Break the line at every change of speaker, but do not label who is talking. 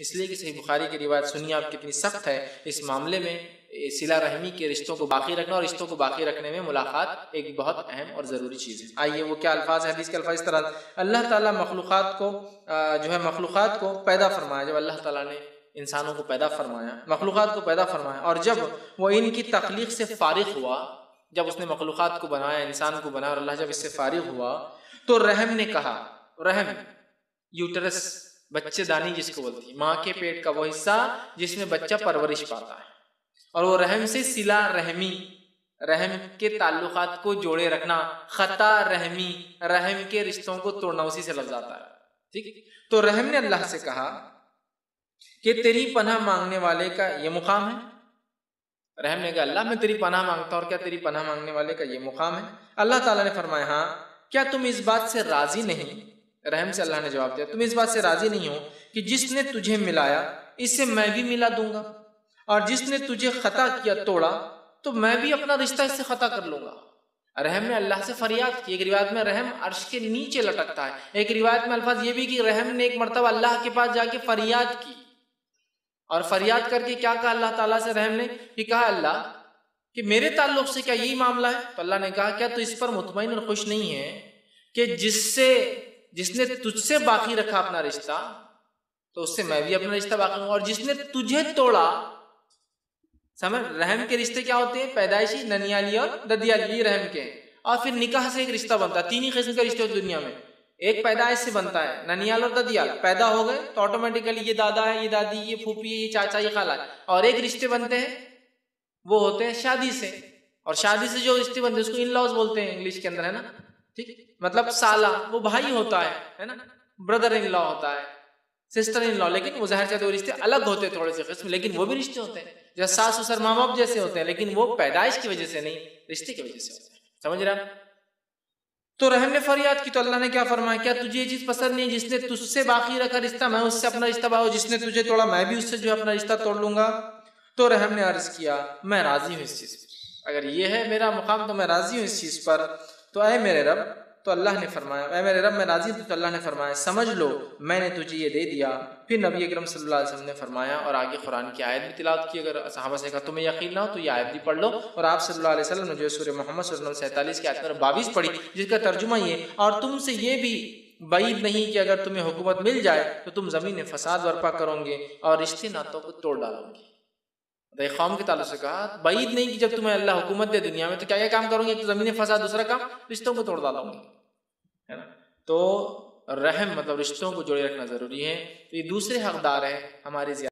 اس لیے کہ صحیح بخاری کی روایت سنیے آپ کتنی سخت ہے۔ اس معاملے میں سلا رحمی کے رشتوں کو باقی رکھنا اور رشتوں کو باقی رکھنے میں ملاقات ایک بہت اہم اور ضروری چیز ہے۔ آئیے وہ کیا الفاظ ہے حدیث کے الفاظ اس طرح۔ اللہ تعالیٰ مخلوقات کو جو ہے مخلوقات کو پیدا فرمایا۔ جب اللہ تعالیٰ نے انسانوں کو پیدا فرمایا، مخلوقات کو پیدا فرمایا اور جب وہ ان کی تخلیق سے فارغ ہوا، جب اس نے مخلوقات کو بنایا، انسان کو بنایا اور اللہ جب اس سے فارغ ہوا، تو رحم نے کہا، رحم، یوٹرس بچے دانی جس کو بولتی ماں کے پیٹ کا وہ حصہ جس میں بچہ پرورش پاتا ہے۔ اور وہ رحم سے سلا رحمی، رحم کے تعلقات کو جوڑے رکھنا، خطا رحمی، رحم کے رشتوں کو توڑنا اسی سے لفظ آتا ہے۔ ٹھیک؟ تو رحم نے اللہ سے کہا کہ تیری پناہ مانگنے والے کا یہ مقام ہے۔ رحم نے کہا، اللہ میں تیری پناہ مانگتا ہوں اور کیا تیری پناہ مانگنے والے کا یہ مقام ہے؟ اللہ تعالیٰ نے فرمایا ہاں کیا تم اس بات سے راضی نہیں؟ رحم سے اللہ نے جواب دیا، تم اس بات سے راضی نہیں ہو کہ جس نے تجھے ملایا، اس سے میں بھی ملا دوں گا۔ اور جس نے تجھے خطا کیا، توڑا، تو میں بھی اپنا رشتہ اس سے خطا کر لوں گا۔ رحم نے اللہ سے فریاد کی۔ ایک روایت میں رحم عرش کے نیچے لٹکتا ہے۔ ایک روایت میں الفاظ یہ بھی کہ رحم نے ایک مرتبہ اللہ کے پاس جا کے فریاد کی۔ اور فریاد کر کے کیا کہا اللہ تعالیٰ سے رحم نے؟ کہ کہا، اللہ، کہ میرے تعلق سے کیا یہی معاملہ ہے؟ تو اللہ نے کہا، کیا تو اس پر مطمئن اور خوش نہیں ہے کہ جس سے جس نے تجھ سے باقی رکھا اپنا رشتہ، تو اس سے میں بھی اپنا رشتہ باقی ہوں اور جس نے تجھے توڑا، سمجھ، رحم کے رشتے کیا ہوتے ہیں؟ پیدائشی، ننیالی اور ددیالی رحم کے۔ اور پھر نکاح سے ایک رشتہ بنتا ہے۔ تین ہی قسم کے رشتے ہوتے دنیا میں۔ ایک پیدائش سے بنتا ہے ننیال اور ددیال پیدا ہو گئے، تو آٹومیٹیکلی یہ دادا ہے، یہ دادی، یہ پھوپھی ہے، یہ چاچا، یہ خالہ ہے۔ اور ایک رشتے بنتے ہیں، وہ ہوتے ہیں شادی سے۔ اور شادی سے جو رشتے بنتے ہیں، اس کو ان لاز بولتے ہیں، انگلش کے اندر، ہے نا؟ ٹھیک؟ مطلب سالہ وہ بھائی ہوتا ہے نا؟ بردر ان لا ہوتا ہے سسٹر ان لا لیکن وہ ظاہر چاہتے وہ رشتے الگ ہوتے ہیں تھوڑے سے قسم، لیکن وہ بھی رشتے ہوتے ہیں۔ جیسے ساس سسر ماں باپ جیسے ہوتے ہیں، لیکن وہ پیدائش کی وجہ سے نہیں، رشتے کی وجہ سے ہوتے ہیں۔ سمجھ رہے تو رحم نے فریاد کی تو اللہ نے کیا فرمایا، کیا تجھے یہ چیز پسند نہیں، جس نے تجھ سے باقی رکھا رشتہ، میں اس سے اپنا رشتہ باؤ جس نے تجھے توڑا، میں بھی اس سے جو اپنا رشتہ توڑ لوں گا؟ تو رحم نے عرض کیا، میں راضی ہوں اس چیز پر۔ اگر یہ ہے میرا مقام، تو میں راضی ہوں اس چیز پر۔ تو اے میرے رب، تو اللہ نے فرمایا، اے میرے رب، میں راضی تو اللہ نے فرمایا، سمجھ لو، میں نے تجھے یہ دے دیا۔ پھر نبی اکرم صلی اللہ علیہ وسلم نے فرمایا، اور آگے قرآن کی آیت بھی تلاوت کی، اگر صحابہ سے کہا، تمہیں یقین نہ ہو تو یہ آیت بھی پڑھ لو۔ اور آپ صلی اللہ علیہ وسلم نے جو سورہ محمد صلی اللہ علیہ وسلم سینتالیس کی آیت پر باویس پڑھی، جس کا ترجمہ یہ، اور تم سے یہ بھی بعید نہیں کہ اگر تمہیں حکومت مل جائے، تو تم زمین فساد برپا کرو گے اور رشتے ناتوں کو توڑ ڈالو گے۔ قوم کے تعلق سے کہا، بعید نہیں کہ جب تمہیں اللہ حکومت دے دنیا میں، تو کیا کیا کام کروں گے؟ تو زمین فساد، دوسرا کام رشتوں کو توڑ ڈالوں گے، ہے نا؟ تو رحم مطلب رشتوں کو جوڑے رکھنا ضروری ہے، تو یہ دوسرے حقدار ہیں ہماری زیادہ